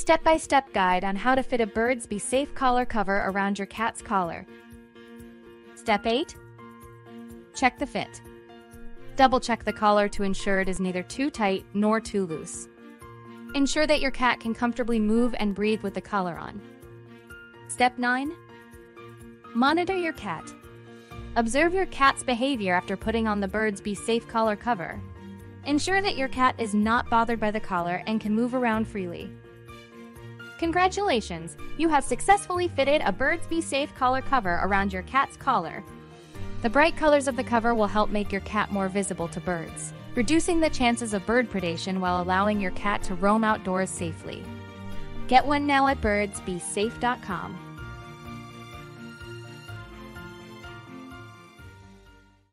Step-by-step guide on how to fit a Birdsbesafe collar cover around your cat's collar. Step 8. Check the fit. Double check the collar to ensure it is neither too tight nor too loose. Ensure that your cat can comfortably move and breathe with the collar on. Step 9. Monitor your cat. Observe your cat's behavior after putting on the Birdsbesafe collar cover. Ensure that your cat is not bothered by the collar and can move around freely. Congratulations! You have successfully fitted a Birdsbesafe collar cover around your cat's collar. The bright colors of the cover will help make your cat more visible to birds, reducing the chances of bird predation while allowing your cat to roam outdoors safely. Get one now at birdsbesafe.com.